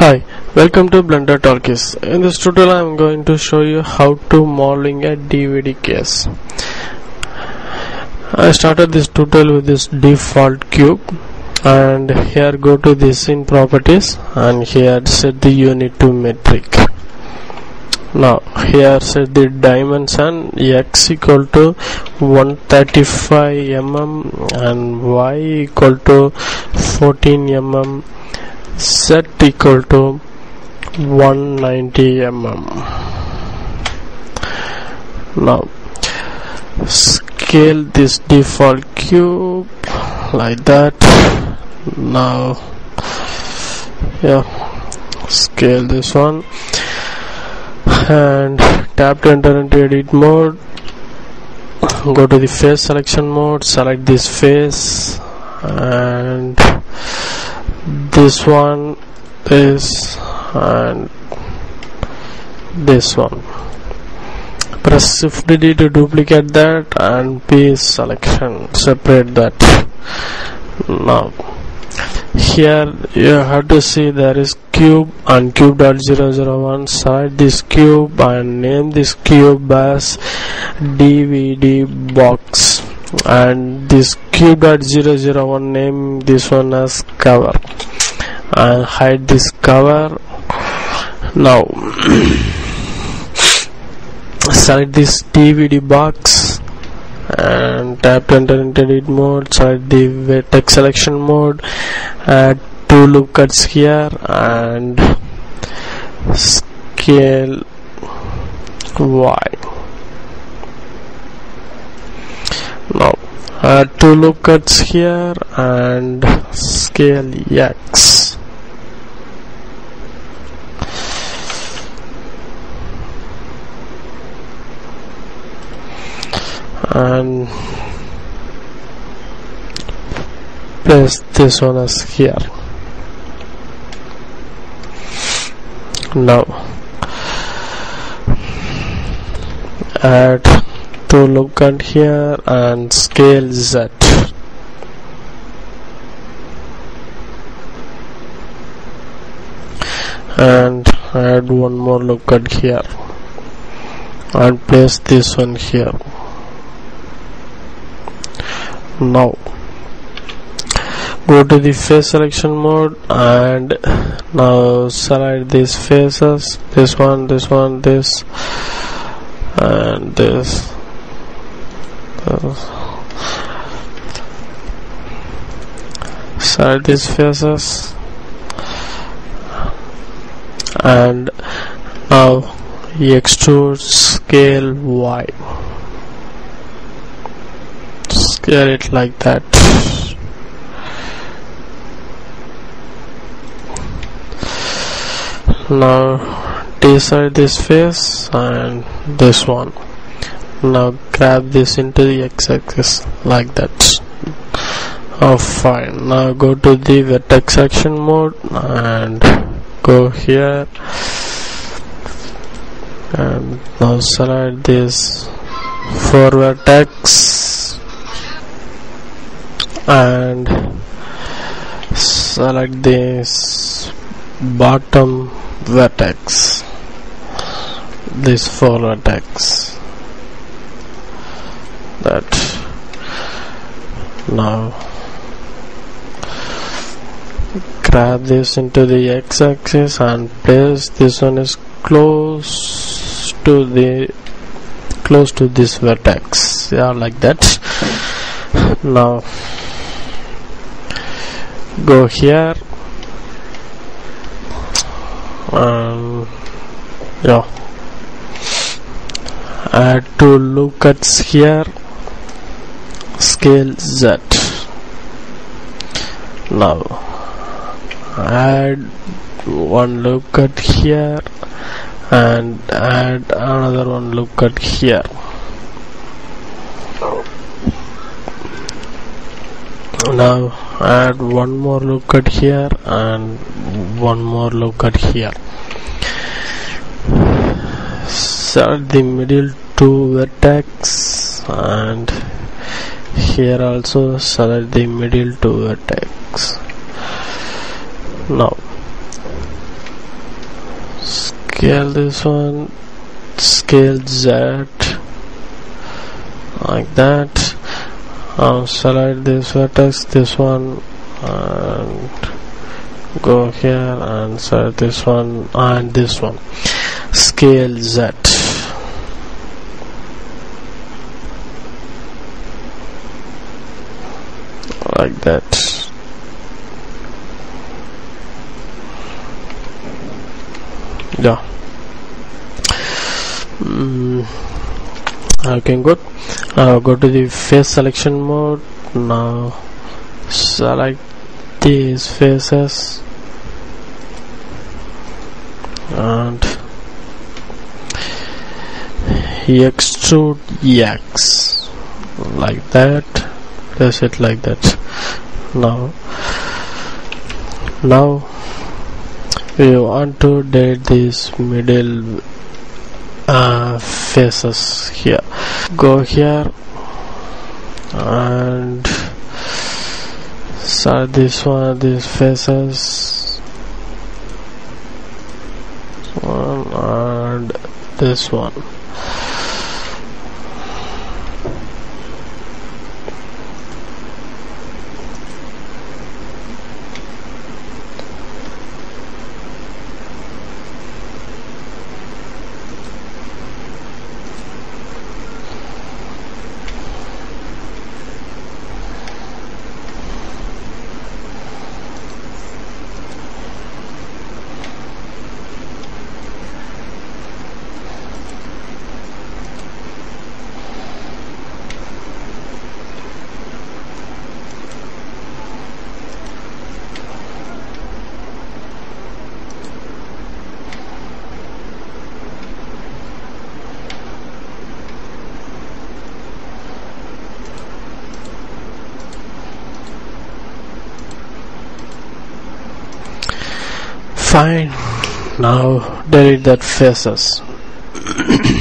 Hi, welcome to Blender Talkies. In this tutorial I am going to show you how to modeling a DVD case. I started this tutorial with this default cube and here go to the scene properties and here set the unit to metric. Now here set the dimension x equal to 135 mm and y equal to 14 mm z equal to 190 mm now scale this default cube like that. Now yeah scale this one and Tab to enter into edit mode. Go to the face selection mode select this face and this one is and this one. Press shift D to duplicate that and P selection. Separate that. Now here you have to see there is cube and cube.001 select this cube and name this cube as DVD box and this cube.001 name this one as cover. And hide this cover. Now select this DVD box and Tab enter into edit mode select the vertex selection mode add two loop cuts here and scale Y add two loop cuts here and scale X. And place this one as here. Now add to loop cut here and scale Z. And add one more loop cut here. And place this one here. Now go to the face selection mode and now select these faces. This one this one this and this, faces and now extrude scale Y. Scale it like that. Now decide this face and this one now grab this into the x-axis like that. Oh fine. Now go to the vertex action mode and go here. And now select this four vertex. And select this bottom vertex. This four vertex that now grab this into the x-axis and place this one is close to the close to this vertex. Yeah like that. Now go here um, yeah add two loop cuts here scale Z. Now add one loop cut here and add another one loop cut here. Now add one more loop cut here and one more loop cut here. Select the middle two vertex and here also select the middle two vertex now scale this one scale Z like that. Um, select this vertex this one and go here and select this one and this one. Scale Z like that. Yeah. Mm, okay good. Now go to the face selection mode. Now select these faces. And extrude X. Like that. Place it like that now now we want to delete these middle uh, faces here. Go here and start this one these faces. One and this one fine. Now delete that faces